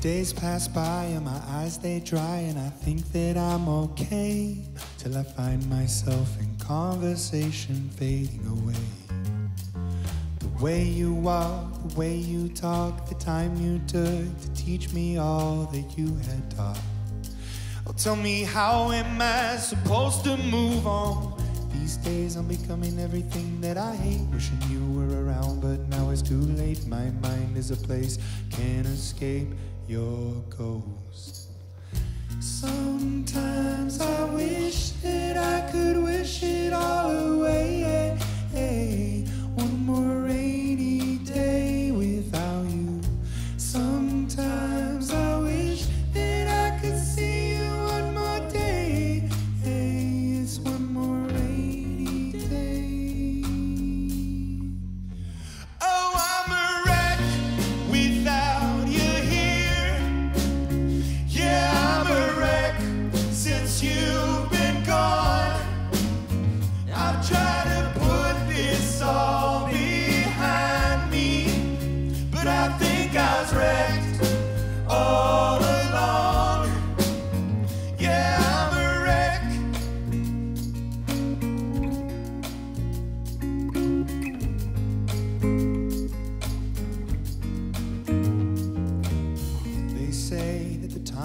days pass by and my eyes they dry and I think that I'm okay till I find myself in conversation fading away. The way you walk, the way you talk, the time you took to teach me all that you had taught. Oh, tell me how am I supposed to move on? These days I'm becoming everything that I hate. Wishing you were around, but now too late. My mind is a place can't escape your ghost. Sometimes I wish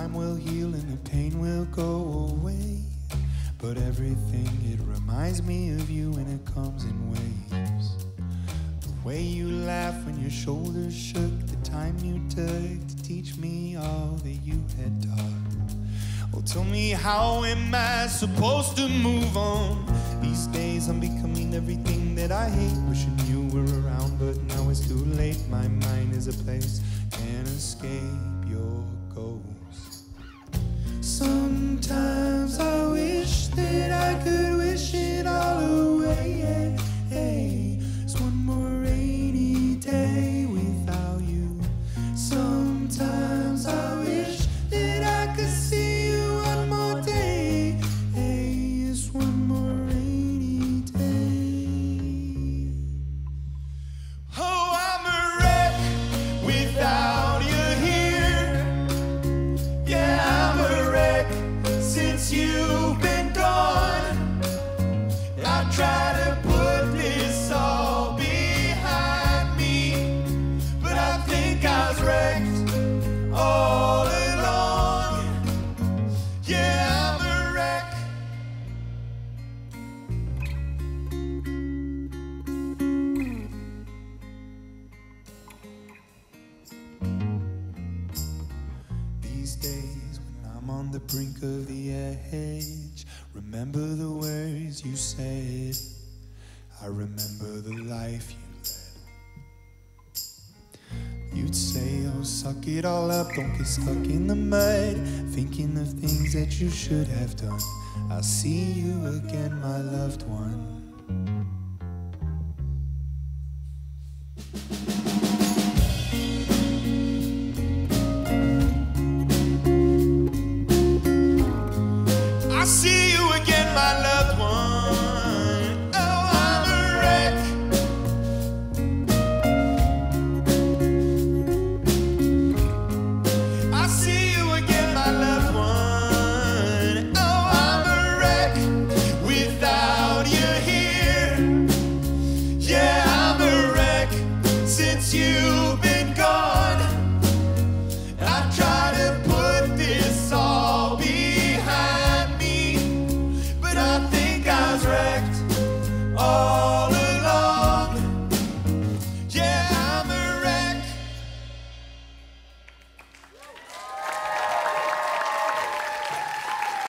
time will heal and the pain will go away. But everything, it reminds me of you when it comes in waves. The way you laugh when your shoulders shook, the time you took to teach me all that you had taught. Well, tell me, how am I supposed to move on? These days I'm becoming everything that I hate. Wishing you were around, but now it's too late. My mind is a place can't escape your ghost. Sometimes you've on the brink of the edge, remember the words you said. I remember the life you led. You'd say, Oh, suck it all up, don't get stuck in the mud. Thinking of things that you should have done. I'll see you again, my loved one. see you again, my loved one.